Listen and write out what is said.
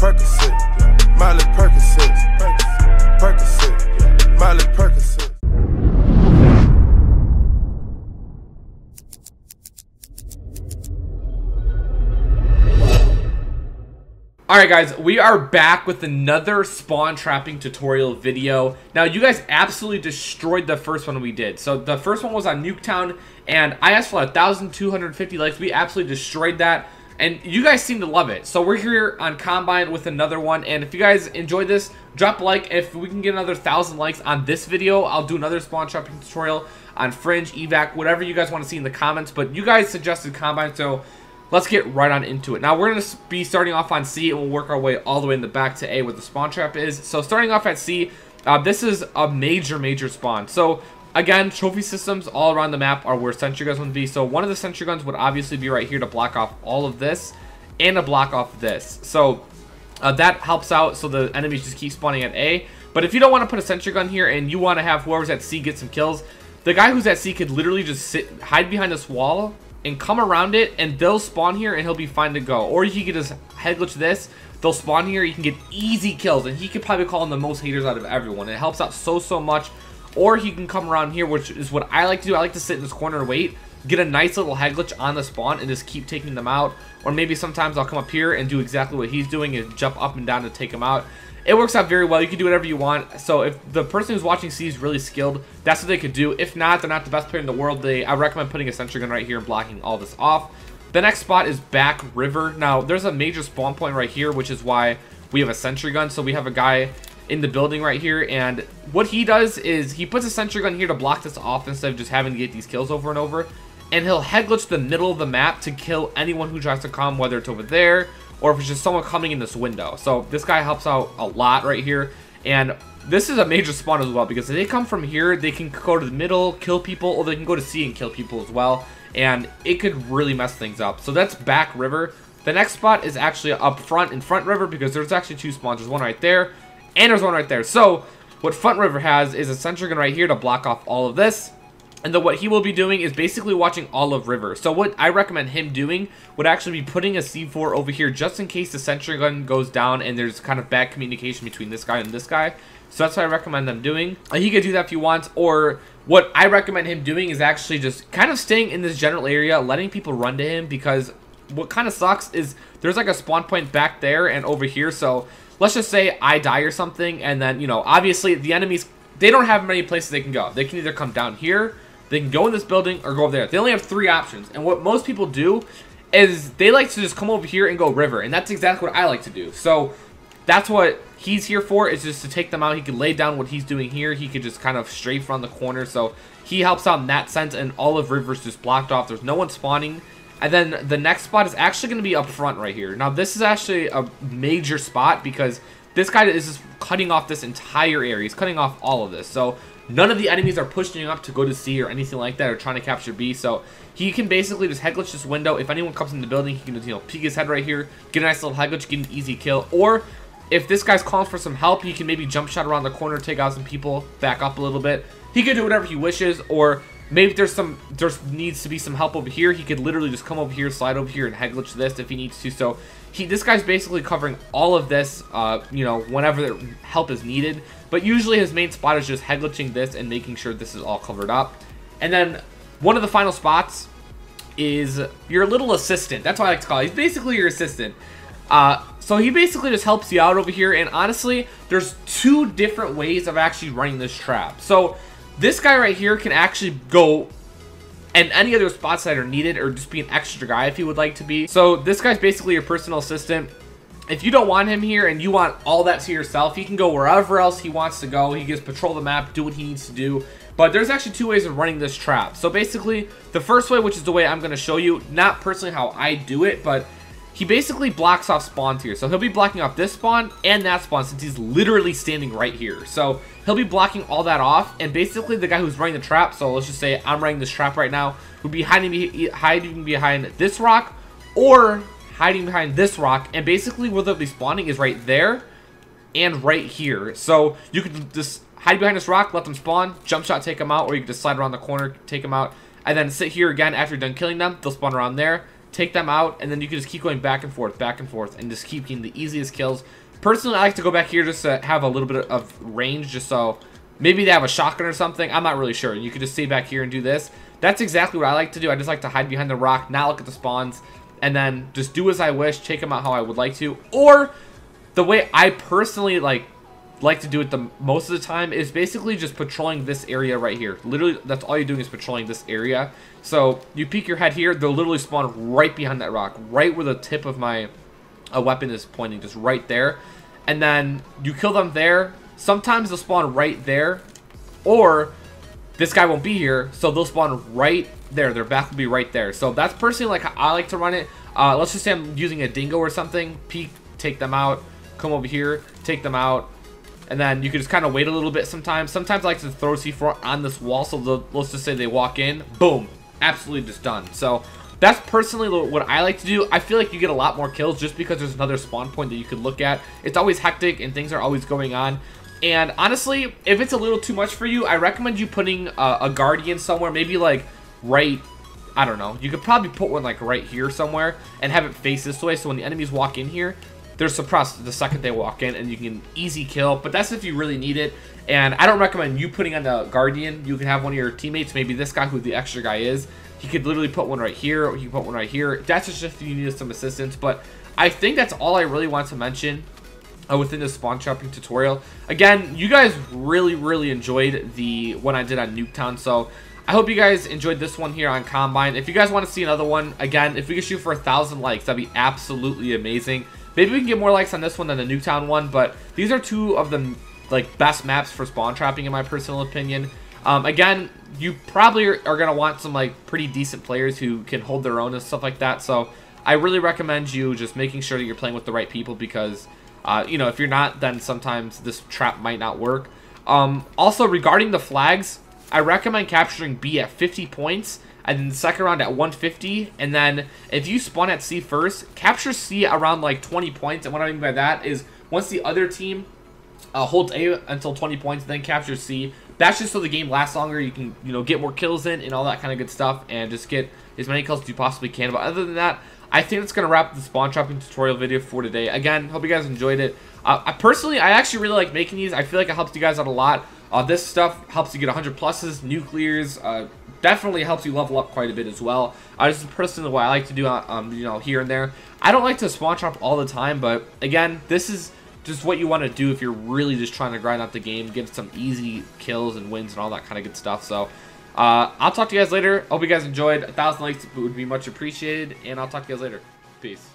Percocet, Miley Percocet, Percocet, Miley Percocet. Alright guys, we are back with another spawn trapping tutorial video. Now you guys absolutely destroyed the first one we did. So the first one was on Nuketown and I asked for 1,250 likes. We absolutely destroyed that and you guys seem to love it. So we're here on Combine with another one and if you guys enjoyed this, drop a like. If we can get another 1,000 likes on this video, I'll do another spawn trapping tutorial on Fringe, Evac, whatever you guys want to see in the comments. But you guys suggested Combine so let's get right on into it. Now, we're going to be starting off on C, and we'll work our way all the way in the back to A where the spawn trap is. So, starting off at C, uh, this is a major, major spawn. So, again, trophy systems all around the map are where sentry guns would be. So, one of the sentry guns would obviously be right here to block off all of this and to block off this. So, uh, that helps out so the enemies just keep spawning at A. But if you don't want to put a sentry gun here and you want to have whoever's at C get some kills, the guy who's at C could literally just sit, hide behind this wall and come around it and they'll spawn here and he'll be fine to go. Or you can just head glitch this, they'll spawn here, you can get easy kills and he could probably call in the most HATRs out of everyone. It helps out so, so much. Or he can come around here, which is what I like to do. I like to sit in this corner and wait, get a nice little head glitch on the spawn and just keep taking them out. Or maybe sometimes I'll come up here and do exactly what he's doing and jump up and down to take him out it works out very well. You can do whatever you want. So if the person who's watching is really skilled, that's what they could do. If not, they're not the best player in the world. They I recommend putting a sentry gun right here and blocking all this off. The next spot is back river. Now, there's a major spawn point right here, which is why we have a sentry gun. So we have a guy in the building right here. And what he does is he puts a sentry gun here to block this off instead of just having to get these kills over and over. And he'll head glitch the middle of the map to kill anyone who tries to come, whether it's over there or if it's just someone coming in this window. So this guy helps out a lot right here. And this is a major spawn as well because if they come from here, they can go to the middle, kill people, or they can go to C and kill people as well. And it could really mess things up. So that's back river. The next spot is actually up front in front river because there's actually two spawns. There's one right there and there's one right there. So what front river has is a sentry gun right here to block off all of this. And then what he will be doing is basically watching all of River. So what I recommend him doing would actually be putting a C4 over here just in case the sentry gun goes down and there's kind of bad communication between this guy and this guy. So that's what I recommend them doing. Uh, he could do that if he wants, or what I recommend him doing is actually just kind of staying in this general area, letting people run to him because what kind of sucks is there's like a spawn point back there and over here. So let's just say I die or something and then, you know, obviously the enemies, they don't have many places they can go. They can either come down here they can go in this building or go over there. They only have three options. And what most people do is they like to just come over here and go river. And that's exactly what I like to do. So that's what he's here for is just to take them out. He can lay down what he's doing here. He could just kind of strafe around the corner. So he helps out in that sense. And all of River's just blocked off. There's no one spawning. And then the next spot is actually going to be up front right here. Now this is actually a major spot because this guy is just cutting off this entire area. He's cutting off all of this. So None of the enemies are pushing up to go to C or anything like that or trying to capture B. So he can basically just head glitch this window. If anyone comes in the building, he can you know peek his head right here, get a nice little head glitch, get an easy kill. Or if this guy's calling for some help, he can maybe jump shot around the corner, take out some people, back up a little bit. He can do whatever he wishes, or maybe there's some there's needs to be some help over here. He could literally just come over here, slide over here, and head glitch this if he needs to. So he this guy's basically covering all of this, uh, you know, whenever help is needed. But usually his main spot is just head glitching this and making sure this is all covered up. And then one of the final spots is your little assistant. That's what I like to call it. He's basically your assistant. Uh, so he basically just helps you out over here. And honestly, there's two different ways of actually running this trap. So this guy right here can actually go and any other spots that are needed or just be an extra guy if he would like to be. So this guy's basically your personal assistant. If you don't want him here and you want all that to yourself, he can go wherever else he wants to go. He gets patrol the map, do what he needs to do. But there's actually two ways of running this trap. So basically, the first way, which is the way I'm going to show you, not personally how I do it, but he basically blocks off spawns here. So he'll be blocking off this spawn and that spawn since he's literally standing right here. So he'll be blocking all that off. And basically the guy who's running the trap, so let's just say I'm running this trap right now, would be hiding, hiding behind this rock or hiding behind this rock. And basically where they'll be spawning is right there and right here. So you could just hide behind this rock, let them spawn, jump shot, take them out, or you can just slide around the corner, take them out, and then sit here again after you're done killing them. They'll spawn around there take them out, and then you can just keep going back and forth, back and forth, and just keep getting the easiest kills. Personally, I like to go back here just to have a little bit of range, just so maybe they have a shotgun or something. I'm not really sure. You could just stay back here and do this. That's exactly what I like to do. I just like to hide behind the rock, not look at the spawns, and then just do as I wish, take them out how I would like to. Or the way I personally like like to do it the most of the time is basically just patrolling this area right here. Literally, that's all you're doing is patrolling this area. So you peek your head here, they'll literally spawn right behind that rock, right where the tip of my a weapon is pointing, just right there. And then you kill them there. Sometimes they'll spawn right there, or this guy won't be here, so they'll spawn right there. Their back will be right there. So that's personally like how I like to run it. Uh, let's just say I'm using a dingo or something. Peek, take them out. Come over here, take them out and then you can just kind of wait a little bit sometimes. Sometimes I like to throw C4 on this wall, so the, let's just say they walk in, boom, absolutely just done. So that's personally what I like to do. I feel like you get a lot more kills just because there's another spawn point that you could look at. It's always hectic and things are always going on. And honestly, if it's a little too much for you, I recommend you putting a, a guardian somewhere, maybe like right I don't know. You could probably put one like right here somewhere and have it face this way so when the enemies walk in here, they're suppressed the second they walk in, and you can easy kill. But that's if you really need it. And I don't recommend you putting on the Guardian. You can have one of your teammates, maybe this guy who the extra guy is. He could literally put one right here, or he put one right here. That's just if you need some assistance. But I think that's all I really want to mention uh, within the spawn trapping tutorial. Again, you guys really, really enjoyed the one I did on Nuketown. So I hope you guys enjoyed this one here on Combine. If you guys want to see another one, again, if we could shoot for a thousand likes, that'd be absolutely amazing. Maybe we can get more likes on this one than the Nuketown one, but these are two of the like best maps for spawn trapping in my personal opinion. Um, again, you probably are, are going to want some like pretty decent players who can hold their own and stuff like that. So I really recommend you just making sure that you're playing with the right people because, uh, you know, if you're not, then sometimes this trap might not work. Um, also, regarding the flags, I recommend capturing B at 50 points and then the second round at 150. And then if you spawn at C first, capture C around like 20 points. And what I mean by that is once the other team uh, holds A until 20 points, then capture C. That's just so the game lasts longer. You can, you know, get more kills in and all that kind of good stuff, and just get as many kills as you possibly can. But other than that, I think that's gonna wrap the spawn trapping tutorial video for today. Again, hope you guys enjoyed it. Uh, I personally, I actually really like making these. I feel like it helps you guys out a lot. Uh, this stuff helps you get 100 pluses, nuclears, uh, definitely helps you level up quite a bit as well. Uh, just personally what I like to do, uh, um, you know, here and there. I don't like to spawn trap all the time, but again, this is just what you want to do if you're really just trying to grind out the game, get some easy kills and wins and all that kind of good stuff. So, uh, I'll talk to you guys later. Hope you guys enjoyed. A thousand likes would be much appreciated, and I'll talk to you guys later. Peace.